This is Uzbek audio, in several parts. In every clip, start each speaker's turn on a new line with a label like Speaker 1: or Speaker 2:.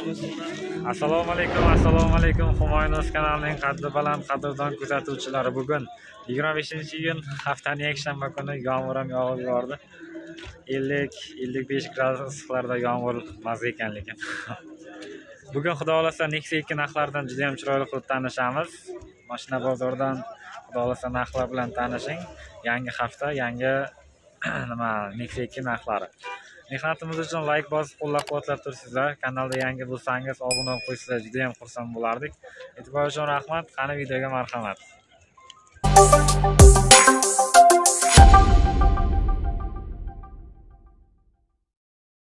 Speaker 1: assalomu alaykum assalomu alaykum. Humoynos kanalining qaddi baland qadrdon kuzatuvchilari bugun 25 iyun haftaning yakshanba kuni yomg'ir ham yog'ib yubordi 50-55 gradus issiqlarda yomg'ir maza ekan lekin bugun xudo xohlasa nexia 2 narxlaridan juda ham chiroyli qilib tanishamiz. Mashina bozoridan xudo xohlasa narxlar bilan tanishing. Yangi hafta yangi nima nexia 2 narxlari. Mehnatimiz uchun layk bosib qo'llab quvvatlab tursizlar kanalda yangi bo'lsangiz obuna bo'lib juda yam xursand bo'lardik. E'tibor uchun rahmat. Qani videoga marhamat.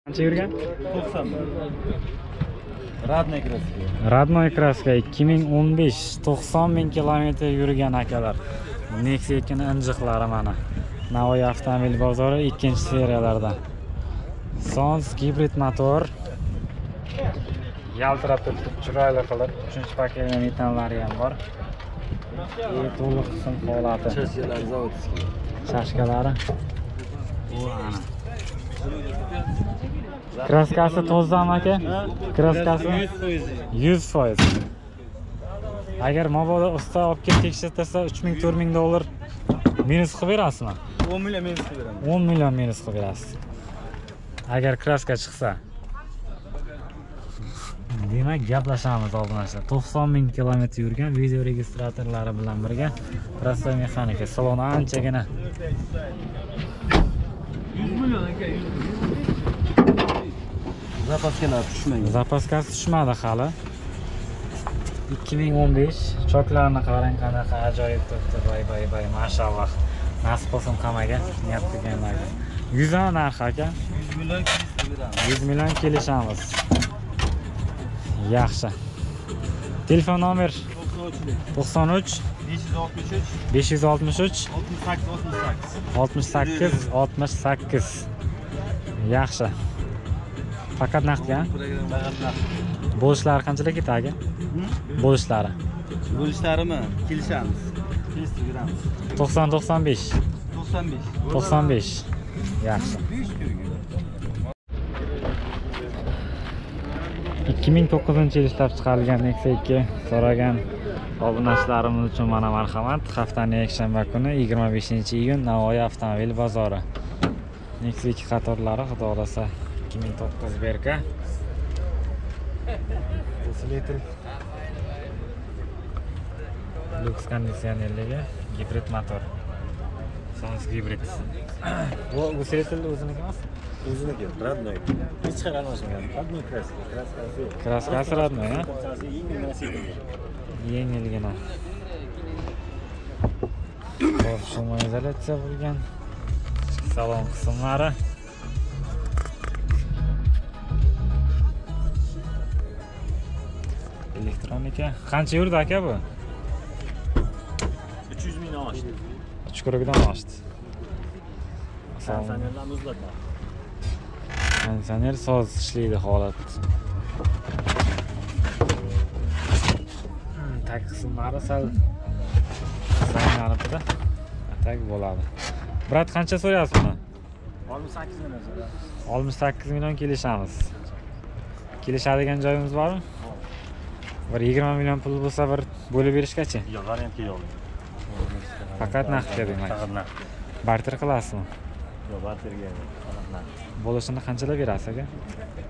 Speaker 1: Qancha yurgan?
Speaker 2: To'qson. Radniy kraska
Speaker 1: родной kraska 2015 90 ming kilometr yurgan akalar. Nexia 2 injiqlari mana. Navoiy avtomobil bozori ikkinchi seriyalardan sons gibrid motor. Yaltirab turibdi chiroyli qilib uchinchi paketli metanlari ham bor. И to'liq qism holati.
Speaker 2: Chashkalar zavodskiy
Speaker 1: chashkalari. Kraskasi tozami aka. Kraskasi yuz foiz. agar mabodo usta olib kelib tekshirtirsa uch ming to'rt ming dollar minus qilib berasizmi?
Speaker 2: o'n million minus qilib beraman
Speaker 1: o'n million minus qilib berasiz agar kraska chiqsa. Demak gaplashamiz obunachilar to'qson ming kilometr yurgan video registratorlari bilan birga prosta mexanika saloni anchagina.
Speaker 2: Yuz million aka zapaskalar tushmagan
Speaker 1: zapaskasi tushmadi hali. 2015 choklarni qarang qanaqa ajoyib turibdi. Bay bay bay mashalloh nasib qilsin hammaga niyat qilganlarga yuzani narxi aka
Speaker 2: million qilib beraman
Speaker 1: 100 million kelishamiz. Yaxshi. Telefon nomer
Speaker 2: to'qson uchlik
Speaker 1: 93
Speaker 2: besh yuz oltmish uch.
Speaker 1: 563
Speaker 2: oltmish sakkiz oltmish sakkiz.
Speaker 1: 68 68 yaxshi. Faqat naqdga bo'lishlari qanchalar ketadi bo'lishlari.
Speaker 2: Bo'lishlarimi kelishamiz. Kelishtirib beramiz.
Speaker 1: 90 95
Speaker 2: to'qson besh.
Speaker 1: 95 yaxshi 2009 yil ishlab chiqarilgan Nexia 2 so'ragan obunachilarimiz uchun mana marhamat. Haftaning yakshanba kuni 25 iyun Navoiy avtomobil bozori. Nexia 2 qatorlari xudo xolasa 2009 berka. Dvigатель Lux konditsionerligi gibrid motor. Sons gibrid bu усилитель o'ziniki emas
Speaker 3: o'ziniki родной. Hech qayerga almashmagan родной краска kraskasi yo'q
Speaker 1: родной a yengilgina Hop, shumoizolyatsiya bo'lgan ichki salon qismlari elektronika qancha yurdi aka bu
Speaker 3: uch yuz mingdan oshdi
Speaker 1: uchquruqdan oshdi
Speaker 3: konditsionerlar muzlatma
Speaker 1: konditsioner soz ishlaydi holat tag qismlari sal. Zanglanibdi tak bo'ladi brat qancha so'rayapsiz buni
Speaker 3: oltmish sakkiz million so'ra
Speaker 1: oltmish sakkiz million kelishamiz. Kelishadigan joyimiz bormi? Bir yigirma million pul bo'lsa bir bo'lib berishgachi?
Speaker 3: Yo'q variantga yo'q
Speaker 1: Faqat naqdga demak.
Speaker 3: faqat naqd.
Speaker 1: Barter qilasizmi?
Speaker 3: Yo'q barterga faqat naqd.
Speaker 1: Bo'lishini qanchalar berasiz aka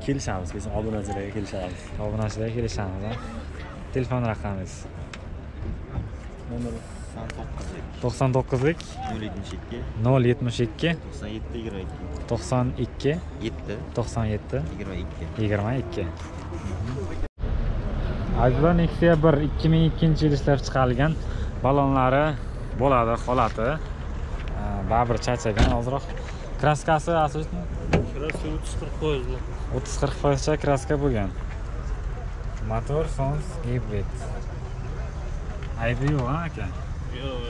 Speaker 3: kelishamiz keyin obunachilarga kelishamiz.
Speaker 1: Obunachilarga kelishamiz a telefon raqamingiz?
Speaker 3: Nomer
Speaker 1: to'qson to'qqizlik.
Speaker 3: Nol yetmish ikki.
Speaker 1: Nol yetmish ikki.
Speaker 3: To'qson yetti yigirma ikki.
Speaker 1: To'qson ikki.
Speaker 3: Yetti.
Speaker 1: To'qson yetti.
Speaker 3: Yigirma ikki.
Speaker 1: Yigirma ikki. Azizlar nexia bir ikki ming ikkinchi yil ishlab chiqarilgan ballonlari bo'ladi holati. Baribir charchagan ozroq kraskasi asosiymi
Speaker 2: kraska o'ttiz qirq foiz
Speaker 1: o'ttiz qirq foizcha kraska bo'lgan. Motor sons gibrid aybi yo'q a aka?
Speaker 2: Yo'q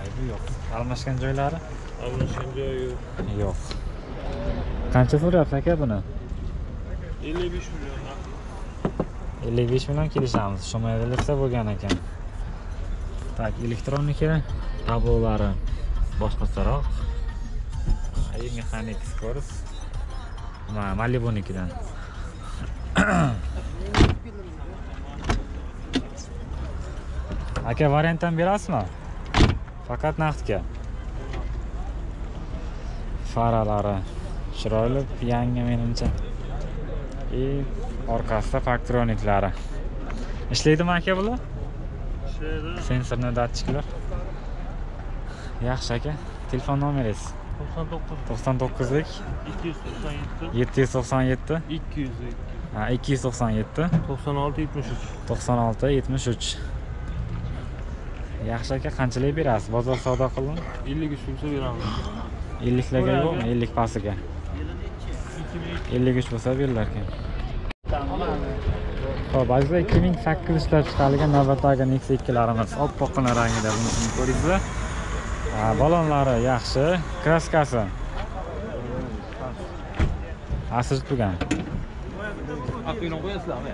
Speaker 1: aybi yo'q. Almashgan joylari?
Speaker 2: Almashgan joyi yo'q.
Speaker 1: Yo'q. Qancha so'rayapsiz aka buni?
Speaker 2: Ellik besh million
Speaker 1: ellik besh million kelishamiz. Shumaydilsa bo'lgan ekan так elektronika tablolari boshqacharoq и mexanik skors malibunikidan aka variant ham berasizmi faqat naqdga faralari chiroyli yangi menimcha и orqasida faktroniklari ishlaydimi aka bular sensorni datchiklar yaxshi aka. Telefon nomeringiz?
Speaker 2: To'qson to'qqiz.
Speaker 1: To'qson to'qqizlik.
Speaker 2: ikki yuz to'qson yetti.
Speaker 1: Yetti yuz to'qson yetti.
Speaker 2: Ikki yuz
Speaker 1: ha ikki yuz to'qson yetti.
Speaker 2: to'qson olti yetmish uch.
Speaker 1: to'qson olti yetmish uch. Yaxshi aka qanchalik berasiz? Bozor savdo qildim
Speaker 2: ellik uch bo'lsa beramiz.
Speaker 1: Elliklarga yo'qmi? Ellik pastiga ellik uch. Bo'lsa berilar Xo'p azizlar ikki ming sakkiz ishlab chiqarilgan navbatdagi nexia larimiz, oppoqqina rangida bunisini ko'ringizlar Ha, balonlari yaxshi kraskasi. Asir turgan.
Speaker 2: Aqingni qo'yasizlarmi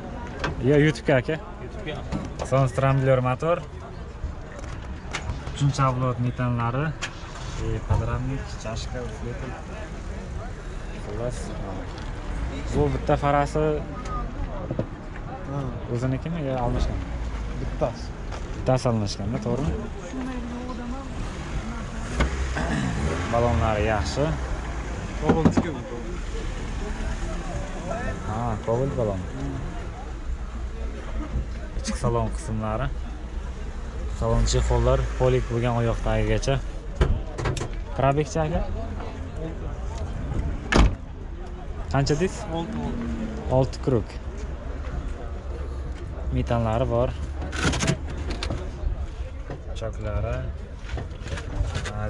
Speaker 1: yo youtubega aka.
Speaker 2: Youtubega
Speaker 1: son stramblyor motor. Uchinchi avlod metanlari. E, И chashka усилитель xullas. Bu bitta farasi. O'zinikimi yo almashgan?
Speaker 2: Bittasi.
Speaker 1: Bittasi almashganda to'g'rimi? Balonlari yaxshi. Ha cobalt balon ichki salon qismlari. Salon chexollar polik bo'lgan oyoq tagigacha probegchi aka? Qancha deysiz?
Speaker 2: Olti
Speaker 1: olti. Krug metanlari bor choklari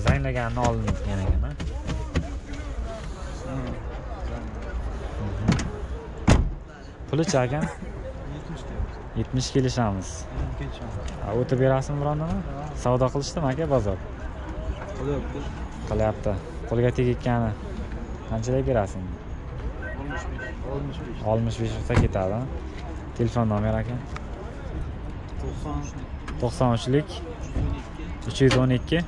Speaker 1: zanglaganini olingan ekan a? Mhm. pulichi aka yetmish kelishamiz Ha, o'tib berasizmi birontami savdo qilishdimi aka bozor qilyapti qo'lga tegikkani qanchaga berasiz oltmish besh bo'lsa ketadi telefon nomeri aka? 93lik 312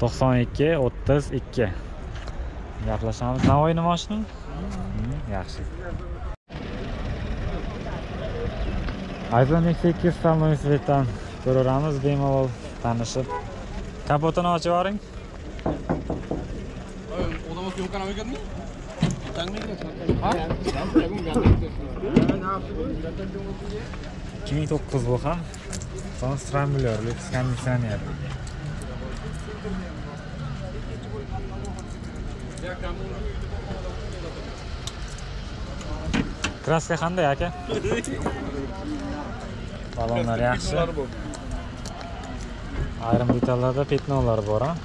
Speaker 1: 92 32 gaplashamiz. Navoiy nima hmm, yaxshi. iphone x ikki stalnoy svetdan ko'raveramiz bemalol tanishib. Kapotini ochib yuboring odam o'tib yo'qqanam ekanmi 2009 bu ha. Tanıştıramıyor. Lüks kendisinden yer. Kraska qanday aka? Balonlar yaxshi. Ayrim detallarda petnolar bor, ha?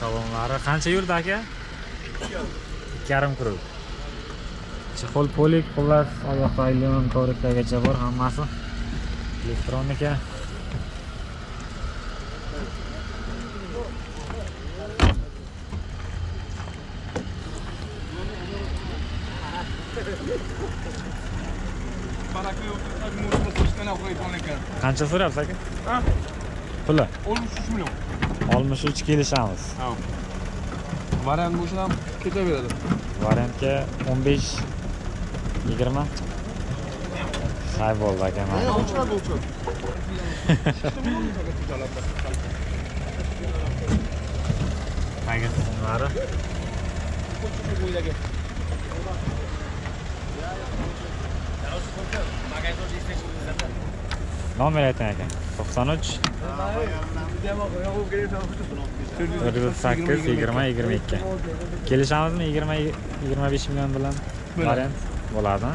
Speaker 1: Salonlari qancha yurdi aka? 2,5 kruv. Chexol polik xullas oyoqda limon kovriklargacha bor hammasi. Elektronika qancha so'rayapsiz aka? Puli
Speaker 2: oltmish uch million.
Speaker 1: Oltmish uch kelishamiz.
Speaker 2: Variant bo'lsa ham ketaveradi.
Speaker 1: Variantga o'n besh yigirma. Hay bo'ldi aka paket qismlari nomer ayting aka to'qson uch. To'rt yuz sakkiz yigirma yigirma ikki. Kelishamizmi yigirma yigirma besh million bilan variant bo'ladi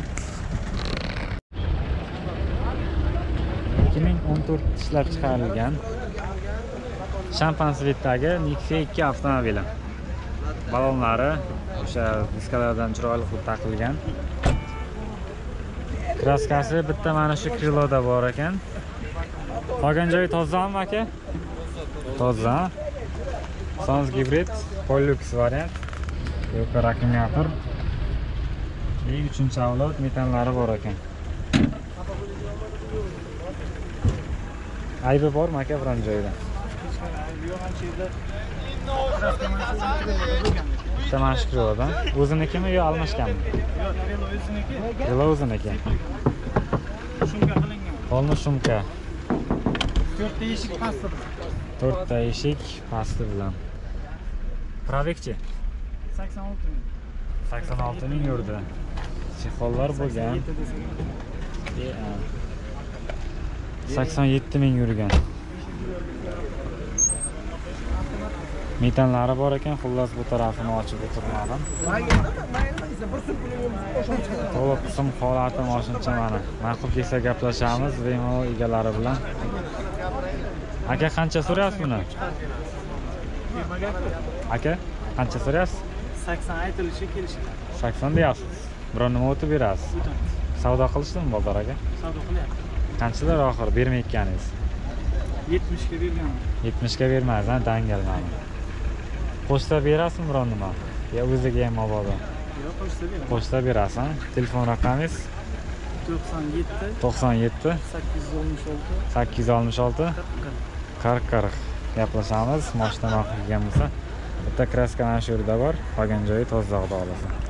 Speaker 1: ikki ming o'n to'rt ishlab chiqarilgan shampan svetdagi nexia ikki avtomobili. Balonlari o'sha diskalardan chiroyli qilib taqilgan. Kraskasi bitta mana shu kriloda bor ekan. Qolgan joyi tozami aka? Toza sans gibrid polux variant. Yuqori akkumulyator и uchinchi avlod metanlari bor ekan. Aybi bormi aka biron joyida. Bitta mana shu kriloda o'zinikimi yo almashganmi? Krilo o'ziniki.
Speaker 4: Shumka qilingan
Speaker 1: polni shumka.
Speaker 4: To'rtta eshik pasti
Speaker 1: to'rtta eshik pasti bilan. Probekchi
Speaker 4: sakson olti ming.
Speaker 1: Sakson olti ming yurdi chexollar bo'lgan. sakson yetti ming yurgan. Metanlari bor ekan xullas bu tarafini ochib o'tirmadim. To'liq qism holati moshincha mana. Ma'qul kelsa gaplashamiz bemalol egalari bilan. Aka qancha so'rayapsiz buni? Aka qancha so'rayapsiz?
Speaker 4: Sakson aytilishi kelishiladi
Speaker 1: sakson deyapsiz biror nima o'tib berasiz? Savdo qilishdimi bozor aka?
Speaker 4: Savdo qilyapti.
Speaker 1: Qanchalar oxiri bermayotganingiz?
Speaker 4: Yetmishga berganman.
Speaker 1: Yetmishga bermaysiz a dangal mana qo'shsa berasizmi biror nima? Yo o'ziga ham mabodo
Speaker 4: yo'q qo'shsa beraman
Speaker 1: qo'shsa berasiz telefon raqamingiz?
Speaker 4: To'qson yetti.
Speaker 1: To'qson yetti.
Speaker 4: Sakkiz yuz oltmish olti.
Speaker 1: Sakkiz yuz oltmish olti. Qirq qirq gaplashamiz moshina ma'qul bo'lsa. Bitta kraska mana shu yerda bor qolgan joyi toza xudo xohlasa